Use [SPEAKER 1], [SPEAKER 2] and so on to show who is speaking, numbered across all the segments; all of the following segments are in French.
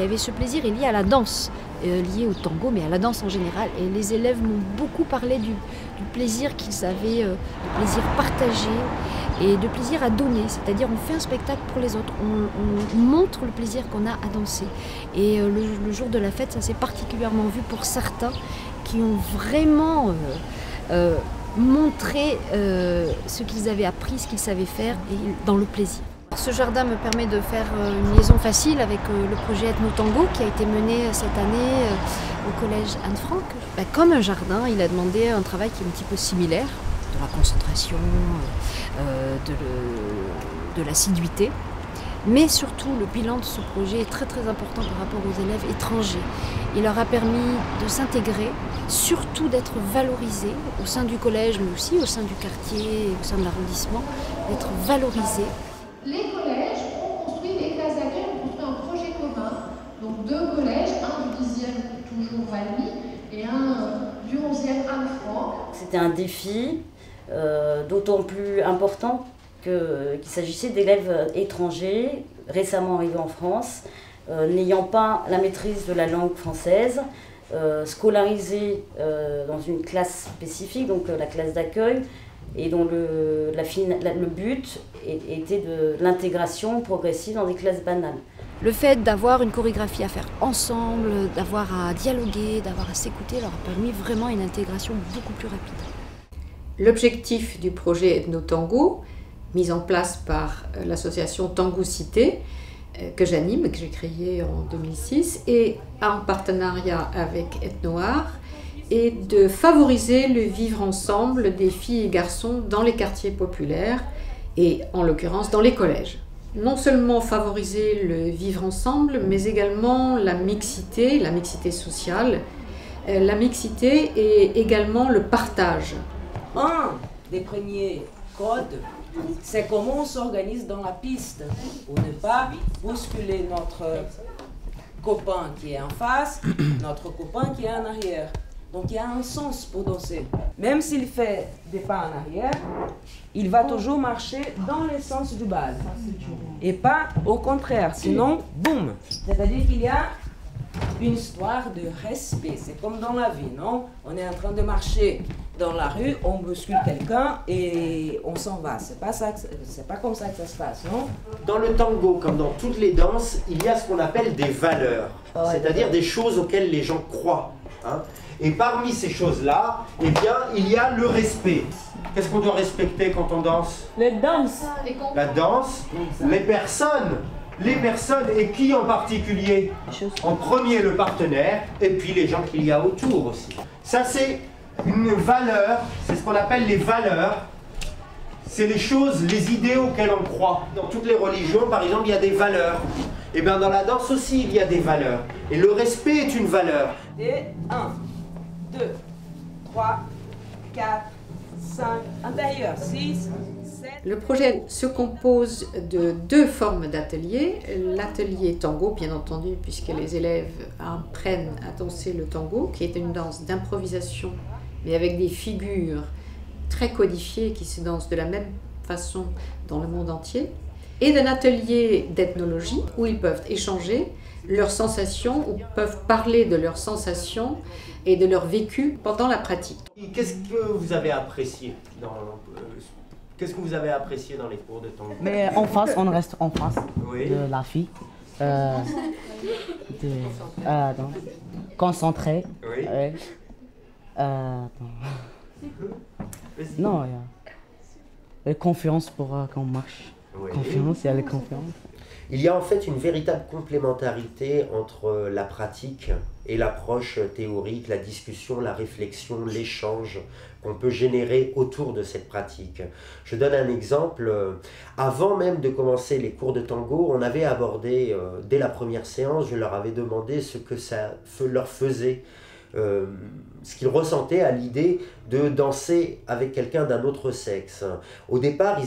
[SPEAKER 1] avait ce plaisir est lié à la danse, euh, lié au tango, mais à la danse en général. Et les élèves m'ont beaucoup parlé du, plaisir qu'ils avaient, euh, du plaisir partagé et de plaisir à donner. C'est-à-dire on fait un spectacle pour les autres, on, montre le plaisir qu'on a à danser. Et euh, le, jour de la fête, ça s'est particulièrement vu pour certains qui ont vraiment montré ce qu'ils avaient appris, ce qu'ils savaient faire et dans le plaisir. Ce jardin me permet de faire euh, une liaison facile avec euh, le projet Ethno Tango qui a été mené euh, cette année au collège Anne-Franck. Bah, comme un jardin, il a demandé un travail qui est un petit peu similaire, de la concentration, de l'assiduité. Mais surtout, le bilan de ce projet est très très important par rapport aux élèves étrangers. Il leur a permis de s'intégrer, surtout d'être valorisés au sein du collège, mais aussi au sein du quartier, au sein de l'arrondissement, d'être valorisés
[SPEAKER 2] les collèges ont construit, les classes d'accueil ont construit un projet commun. Donc deux collèges, un du 10e, toujours Valmy, et un du 11e, Anne-Franck.
[SPEAKER 3] C'était un défi euh, d'autant plus important qu'il s'agissait d'élèves étrangers récemment arrivés en France, euh, n'ayant pas la maîtrise de la langue française, euh, scolarisés dans une classe spécifique, donc la classe d'accueil, et dont le, but était de l'intégration progressive dans des classes banales.
[SPEAKER 1] Le fait d'avoir une chorégraphie à faire ensemble, d'avoir à dialoguer, d'avoir à s'écouter, leur a permis vraiment une intégration beaucoup plus rapide.
[SPEAKER 4] L'objectif du projet Ethno Tango, mis en place par euh, l'association Tango Cité, euh, que j'anime, que j'ai créé en 2006, et en partenariat avec Ethnoir, et de favoriser le vivre ensemble des filles et garçons dans les quartiers populaires et en l'occurrence dans les collèges. Non seulement favoriser le vivre ensemble, mais également la mixité, la mixité sociale, euh, la mixité et également le partage.
[SPEAKER 5] Un des premiers codes, c'est comment on s'organise dans la piste pour ne pas bousculer notre copain qui est en face, notre copain qui est en arrière. Donc il y a un sens pour danser. Même s'il fait des pas en arrière, il va toujours marcher dans le sens du bal. Et pas au contraire, sinon, boum. C'est-à-dire qu'il y a une histoire de respect. C'est comme dans la vie, non? On est en train de marcher dans la rue, on bouscule quelqu'un et on s'en va. C'est pas ça, c'est pas comme ça que ça se passe, non?
[SPEAKER 6] Dans le tango, comme dans toutes les danses, il y a ce qu'on appelle des valeurs, c'est-à-dire des choses auxquelles les gens croient. Hein et parmi ces choses-là, eh bien, il y a le respect. Qu'est-ce qu'on doit respecter quand on danse
[SPEAKER 7] La danse.
[SPEAKER 6] La danse, les personnes. Les personnes et qui en particulier En premier le partenaire et puis les gens qu'il y a autour aussi. Ça c'est une valeur, c'est ce qu'on appelle les valeurs. C'est les choses, les idées auxquelles on croit. Dans toutes les religions, par exemple, il y a des valeurs. Et eh bien dans la danse aussi, il y a des valeurs. Et le respect est une valeur.
[SPEAKER 5] Et un. 2, 3, 4, 5, intérieur, 6, 7.
[SPEAKER 4] Le projet se compose de deux formes d'ateliers. L'atelier tango, bien entendu, puisque les élèves apprennent à danser le tango, qui est une danse d'improvisation, mais avec des figures très codifiées qui se dansent de la même façon dans le monde entier. Et d'un atelier d'ethnologie où ils peuvent échanger leurs sensations ou peuvent parler de leurs sensations et de leur vécu pendant la pratique.
[SPEAKER 6] Qu'est-ce que vous avez apprécié dans euh, Qu'est-ce que vous avez apprécié dans les cours de tango?
[SPEAKER 7] Mais en face, on reste en face de la fille. Euh, de, euh, concentré. Oui. Euh, non, il y a confiance pour qu'on marche. Confiance, il y a la confiance.
[SPEAKER 6] Il y a en fait une véritable complémentarité entre la pratique et l'approche théorique, la discussion, la réflexion, l'échange qu'on peut générer autour de cette pratique. Je donne un exemple. Avant même de commencer les cours de tango, on avait abordé, euh, dès la première séance, je leur avais demandé ce que ça leur faisait euh, ce qu'ils ressentaient à l'idée de danser avec quelqu'un d'un autre sexe. Au départ,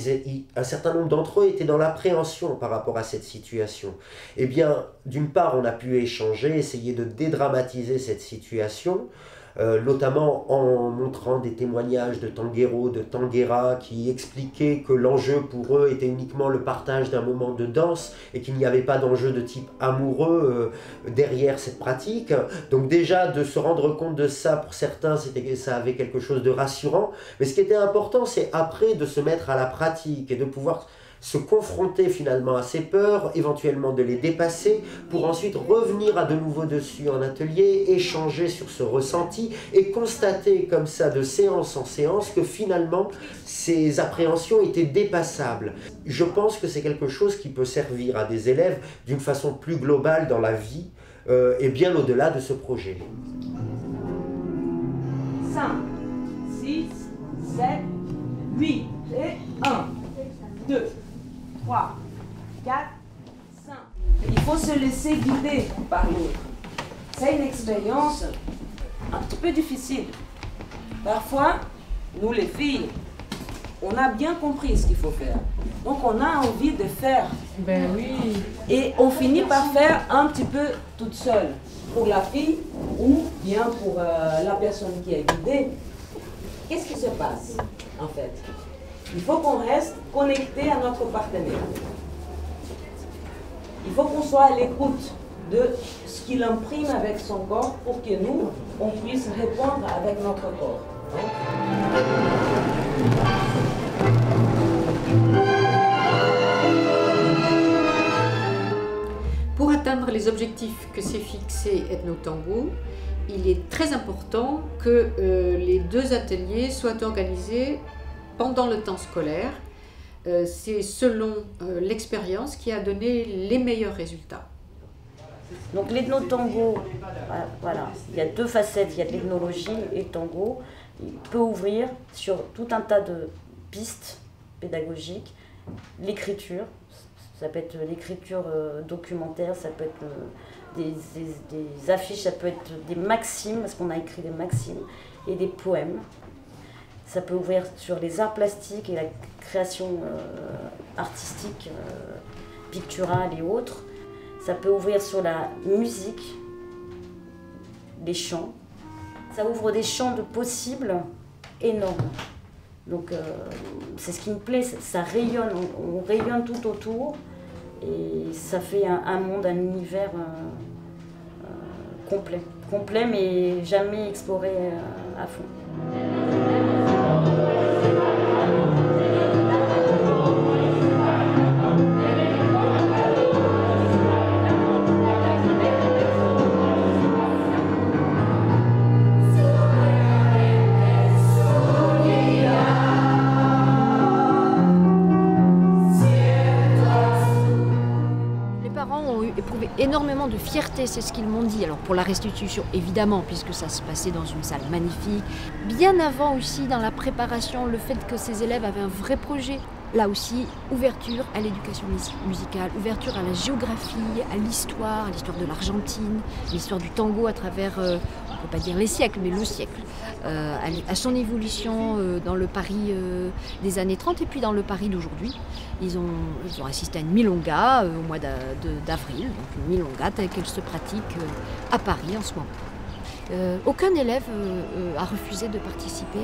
[SPEAKER 6] un certain nombre d'entre eux étaient dans l'appréhension par rapport à cette situation. Eh bien, d'une part, on a pu échanger, essayer de dédramatiser cette situation. Euh, notamment en montrant des témoignages de Tanguero, de Tanguera, qui expliquaient que l'enjeu pour eux était uniquement le partage d'un moment de danse et qu'il n'y avait pas d'enjeu de type amoureux euh, derrière cette pratique. Donc déjà, de se rendre compte de ça, pour certains, ça avait quelque chose de rassurant. Mais ce qui était important, c'est après de se mettre à la pratique et de pouvoir se confronter finalement à ces peurs, éventuellement de les dépasser, pour ensuite revenir à de nouveau dessus en atelier, échanger sur ce ressenti et constater comme ça de séance en séance que finalement ces appréhensions étaient dépassables. Je pense que c'est quelque chose qui peut servir à des élèves d'une façon plus globale dans la vie euh, et bien au-delà de ce projet.
[SPEAKER 5] 5, 6, 7, 8 et 1, 2, 3, 4, 5. Il faut se laisser guider par l'autre. C'est une expérience un petit peu difficile. Parfois, nous les filles, on a bien compris ce qu'il faut faire. Donc on a envie de faire.
[SPEAKER 4] Ben oui.
[SPEAKER 5] Et on finit par faire un petit peu toute seule. Pour la fille ou bien pour euh, la personne qui est guidée. Qu'est-ce qui se passe en fait? Il faut qu'on reste connecté à notre partenaire. Il faut qu'on soit à l'écoute de ce qu'il imprime avec son corps pour que nous, on puisse répondre avec notre corps.
[SPEAKER 4] Pour atteindre les objectifs que s'est fixé Ethnotango, il est très important que euh, les deux ateliers soient organisés pendant le temps scolaire. Euh, c'est selon euh, l'expérience qui a donné les meilleurs résultats.
[SPEAKER 3] Donc l'ethno-tango, voilà, il y a deux facettes, il y a l'ethnologie et le tango. Il peut ouvrir sur tout un tas de pistes pédagogiques, l'écriture, ça peut être l'écriture euh, documentaire, ça peut être des, des, affiches, ça peut être des maximes, parce qu'on a écrit des maximes, et des poèmes. Ça peut ouvrir sur les arts plastiques et la création euh, artistique, euh, picturale et autres. Ça peut ouvrir sur la musique, les chants. Ça ouvre des champs de possibles énormes. Donc euh, c'est ce qui me plaît, ça rayonne, on, rayonne tout autour et ça fait un, monde, un univers complet. Complet mais jamais exploré à fond.
[SPEAKER 1] De fierté, c'est ce qu'ils m'ont dit. Alors pour la restitution, évidemment, puisque ça se passait dans une salle magnifique. Bien avant aussi, dans la préparation, le fait que ces élèves avaient un vrai projet. Là aussi, ouverture à l'éducation musicale, ouverture à la géographie, à l'histoire, à l'histoire de l'Argentine, l'histoire du tango à travers, euh, on ne peut pas dire les siècles, mais le siècle. Euh, à, son évolution euh, dans le Paris euh, des années 30 et puis dans le Paris d'aujourd'hui. Ils ont, assisté à une milonga au mois d'avril, donc une milonga telle qu'elle se pratique à Paris en ce moment. Aucun élève a refusé de participer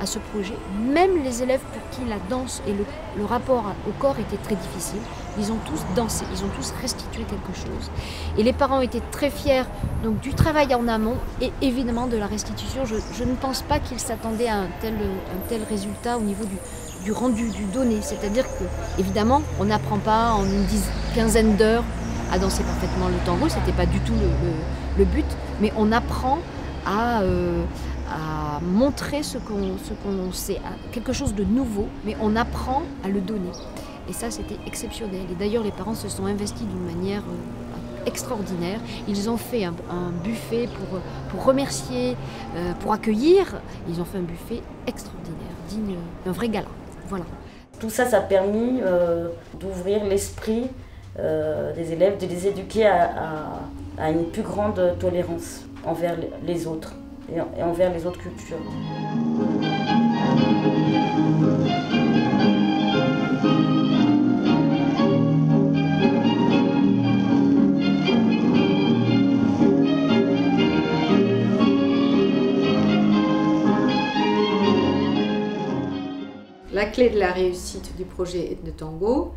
[SPEAKER 1] à, ce projet. Même les élèves pour qui la danse et le, rapport au corps étaient très difficiles, ils ont tous dansé, ils ont tous restitué quelque chose. Et les parents étaient très fiers donc, du travail en amont et évidemment de la restitution. Je, ne pense pas qu'ils s'attendaient à un tel, résultat au niveau du, rendu, du donné. C'est-à-dire que, évidemment, on n'apprend pas en une quinzaine d'heures à danser parfaitement le tango, c'était pas du tout le but mais on apprend à, euh, montrer ce qu'on sait, quelque chose de nouveau, mais on apprend à le donner. Et ça, c'était exceptionnel. Et d'ailleurs, les parents se sont investis d'une manière euh, extraordinaire. Ils ont fait un, buffet pour, pour remercier, euh, pour accueillir. Ils ont fait un buffet extraordinaire, digne d'un vrai gala. Voilà.
[SPEAKER 3] Tout ça, ça a permis d'ouvrir l'esprit des élèves, de les éduquer à une plus grande tolérance envers les autres et envers les autres cultures.
[SPEAKER 4] La clé de la réussite du projet de Tango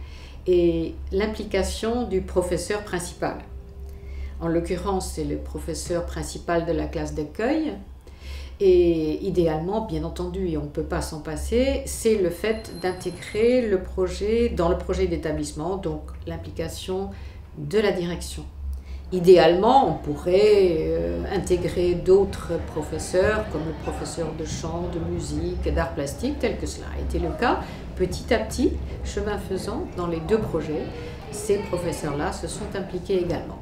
[SPEAKER 4] est l'implication du professeur principal. En l'occurrence, c'est le professeur principal de la classe d'accueil. Et idéalement, bien entendu, et on ne peut pas s'en passer, c'est le fait d'intégrer le projet dans le projet d'établissement, donc l'implication de la direction. Idéalement, on pourrait euh, intégrer d'autres professeurs, comme le professeur de chant, de musique, d'art plastique, tel que cela a été le cas. Petit à petit, chemin faisant, dans les deux projets, ces professeurs-là se sont impliqués également.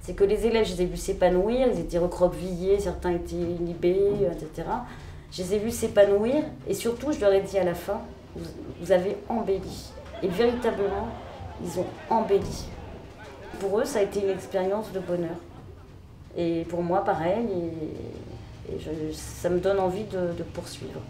[SPEAKER 3] C'est que les élèves, je les ai vus s'épanouir, ils étaient recroquevillés, certains étaient inhibés, etc. Je les ai vus s'épanouir et surtout, je leur ai dit à la fin, vous avez embelli. Et véritablement, ils ont embelli pour eux, ça a été une expérience de bonheur. Et pour moi, pareil, et, ça me donne envie de poursuivre.